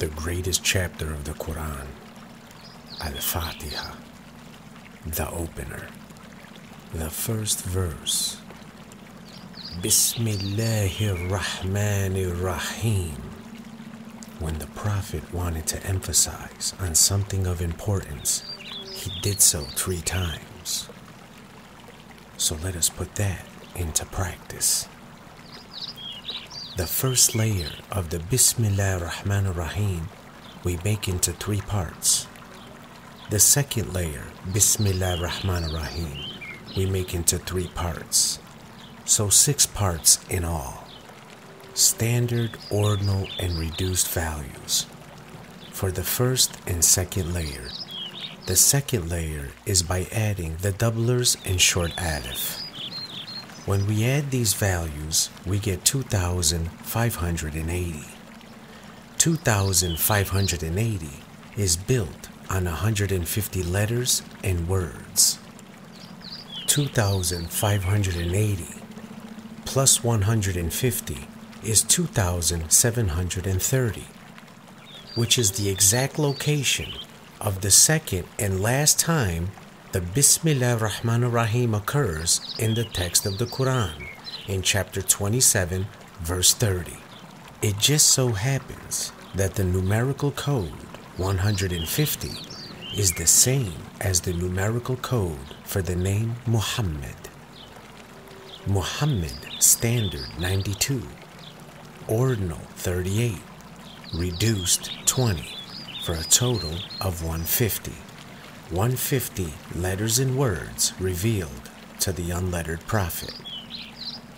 the greatest chapter of the Quran, Al Fatiha, the opener, the first verse. Bismillahir Rahmanir Rahim. When the Prophet wanted to emphasize on something of importance, he did so three times. So let us put that into practice. The first layer of the Bismillah Rahman Rahim we make into three parts. The second layer, Bismillah Rahman Rahim, we make into three parts. So six parts in all. Standard, ordinal, and reduced values. For the first and second layer. The second layer is by adding the doublers and short alif. When we add these values, we get 2,580. 2,580 is built on 150 letters and words. 2,580 plus 150 is 2,730, which is the exact location of the second and last time the Bismillah Rahman Rahim occurs in the text of the Quran in chapter 27, verse 30. It just so happens that the numerical code 150 is the same as the numerical code for the name Muhammad. Muhammad Standard 92, Ordinal 38, Reduced 20, for a total of 150. 150 letters and words revealed to the unlettered prophet.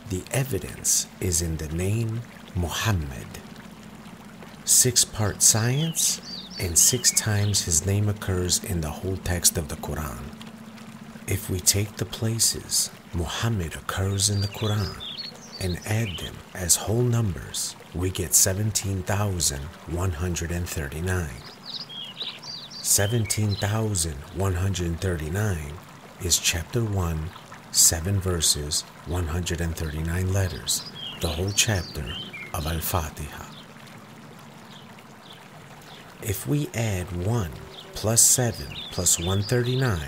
The evidence is in the name Muhammad. Six part science, and six times his name occurs in the whole text of the Quran. If we take the places Muhammad occurs in the Quran and add them as whole numbers, we get 17,139. 17,139 is chapter 1, 7 verses, 139 letters, the whole chapter of Al Fatiha. If we add 1 plus 7 plus 139,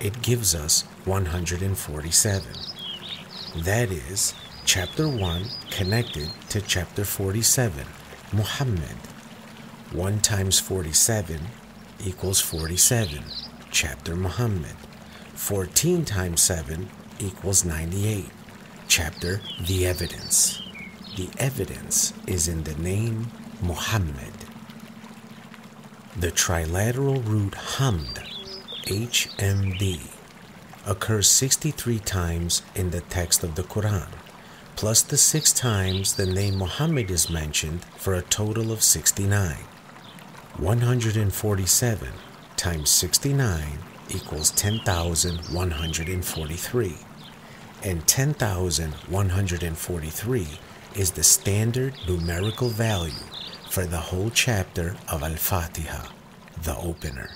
it gives us 147. That is, chapter 1 connected to chapter 47, Muhammad. 1 times 47 equals 47, chapter Muhammad. 14 times 7 equals 98, chapter The Evidence. The evidence is in the name Muhammad. The trilateral root Hamd, HMD, occurs 63 times in the text of the Quran, plus the six times the name Muhammad is mentioned for a total of 69. 147 times 69 equals 10,143. And 10,143 is the standard numerical value for the whole chapter of Al Fatiha, the opener.